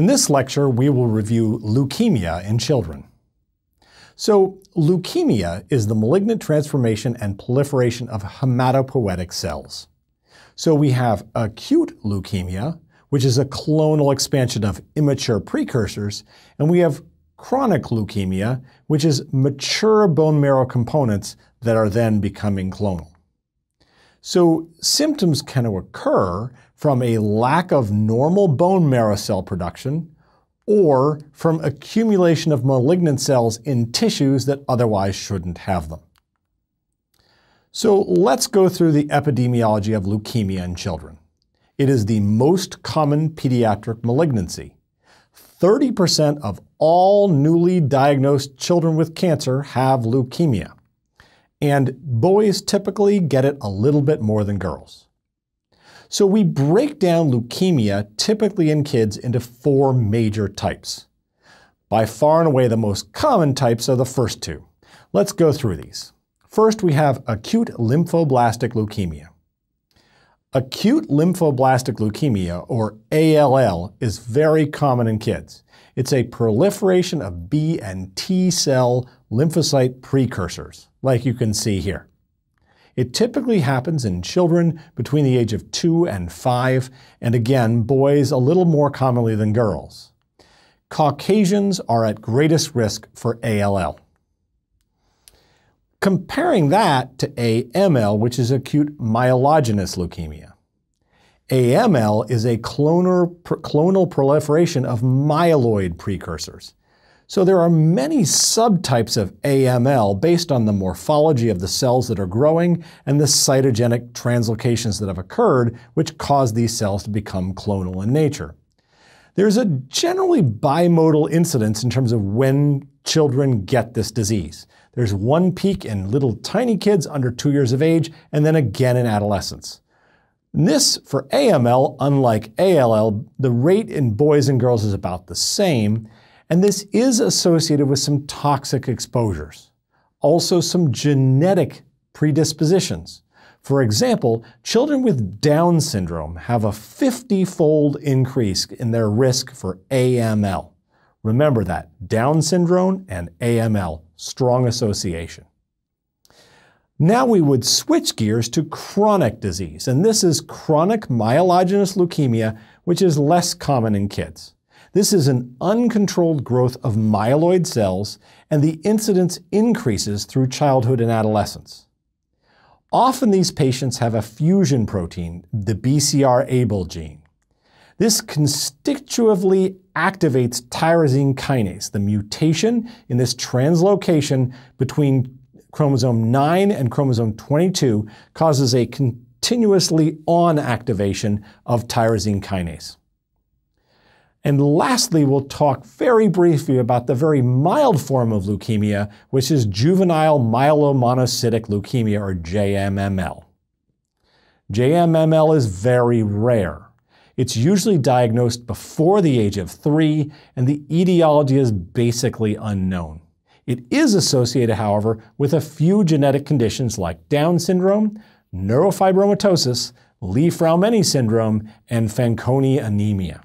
In this lecture, we will review leukemia in children. So, leukemia is the malignant transformation and proliferation of hematopoietic cells. So we have acute leukemia, which is a clonal expansion of immature precursors, and we have chronic leukemia, which is mature bone marrow components that are then becoming clonal. So symptoms can occur from a lack of normal bone marrow cell production or from accumulation of malignant cells in tissues that otherwise shouldn't have them. So let's go through the epidemiology of leukemia in children. It is the most common pediatric malignancy. 30% of all newly diagnosed children with cancer have leukemia. And boys typically get it a little bit more than girls. So we break down leukemia typically in kids into four major types. By far and away the most common types are the first two. Let's go through these. First, we have acute lymphoblastic leukemia. Acute lymphoblastic leukemia, or ALL, is very common in kids. It's a proliferation of B and T cell lymphocyte precursors, like you can see here. It typically happens in children between the age of 2 and 5, and again, boys a little more commonly than girls. Caucasians are at greatest risk for ALL. Comparing that to AML, which is acute myelogenous leukemia. AML is a clonal, proliferation of myeloid precursors. So there are many subtypes of AML based on the morphology of the cells that are growing and the cytogenic translocations that have occurred, which cause these cells to become clonal in nature. There's a generally bimodal incidence in terms of when children get this disease. There's one peak in little tiny kids under two years of age, and then again in adolescence. This, for AML, unlike ALL, the rate in boys and girls is about the same, and this is associated with some toxic exposures. Also, some genetic predispositions. For example, children with Down syndrome have a 50 fold increase in their risk for AML. Remember that Down syndrome and AML, strong association. Now we would switch gears to chronic disease, and this is chronic myelogenous leukemia, which is less common in kids. This is an uncontrolled growth of myeloid cells, and the incidence increases through childhood and adolescence. Often these patients have a fusion protein, the BCR-ABL gene. This constitutively activates tyrosine kinase, the mutation in this translocation between chromosome 9 and chromosome 22 causes a continuously on activation of tyrosine kinase. And lastly, we'll talk very briefly about the very mild form of leukemia, which is juvenile myelomonocytic leukemia, or JMML. JMML is very rare. It's usually diagnosed before the age of three, and the etiology is basically unknown. It is associated, however, with a few genetic conditions like Down syndrome, neurofibromatosis, Li-Fraumeni syndrome, and Fanconi anemia.